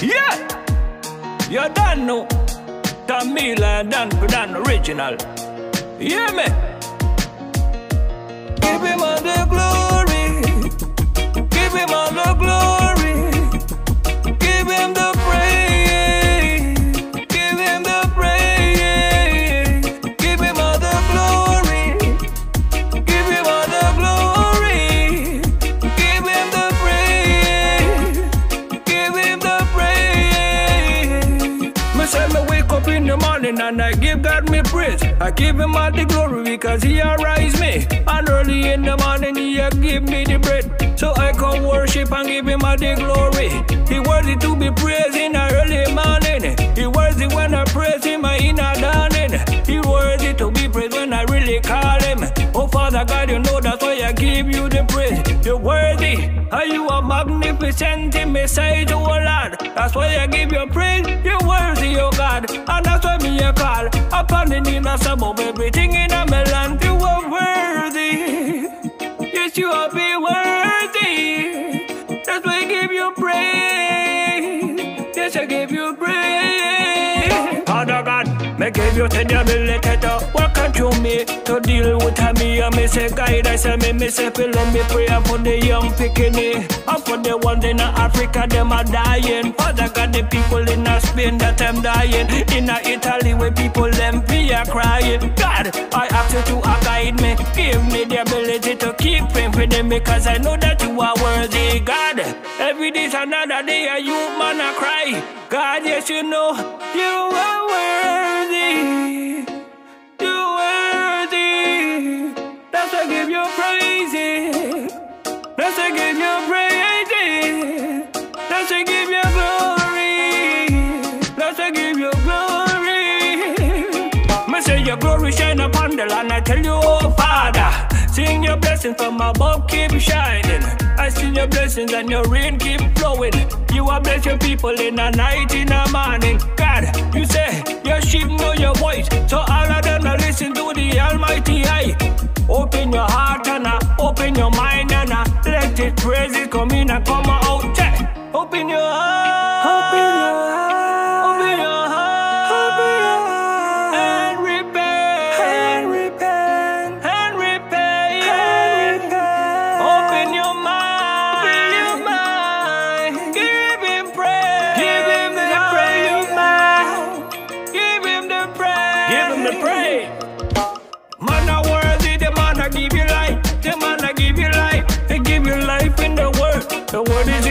Yeah, you done know. Tamila done done original. Yeah, me. Give him all the glory. Give him all God me praise. I give him all the glory because he arise me. And early in the morning he give me the bread. So I can worship and give him all the glory. He worthy to be praised in the early morning. He worthy when I praise him in a dawning. He worthy to be praised when I really call him. Oh Father God, you know that's why I give you the praise. Worthy. Are you a magnificent in me say to Lord? That's why I give you praise. You're worthy, oh God. And that's why me a call. Upon the need of some of everything in Give you the ability to work unto me to deal with me. And me say guide, I say me, me say fill me prayer for the young picking and for the ones in Africa, them are dying. Father God, the people in Spain that them dying. In Italy, where people them be a crying. God, I ask you to guide me, give me the ability to keep praying for them because I know that you are worthy. God, every day's another day, a you man a cry. God, yes, you know you are your glory shine upon the land. I tell you, oh Father, sing your blessings from above, keep shining. I see your blessings and your rain keep flowing. You are bless your people in the night, in the morning. God, you say your sheep know your voice, so all of them are listen to the Almighty Eye. Open your heart and uh, open your mind and uh, let it praise it come in and come out. Yeah. Open your heart. Give him. Man a worthy, the man a give you life, the man a give you life, they give you life in the word. The word is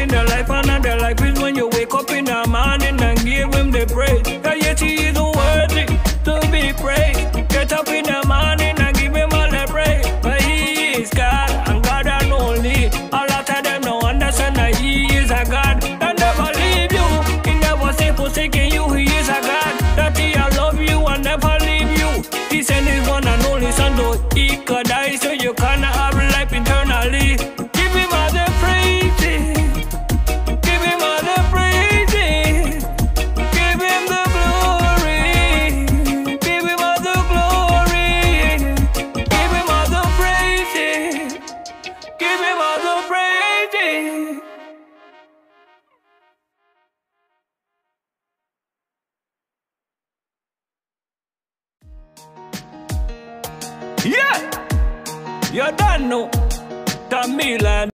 Yeah, you done know. Tamila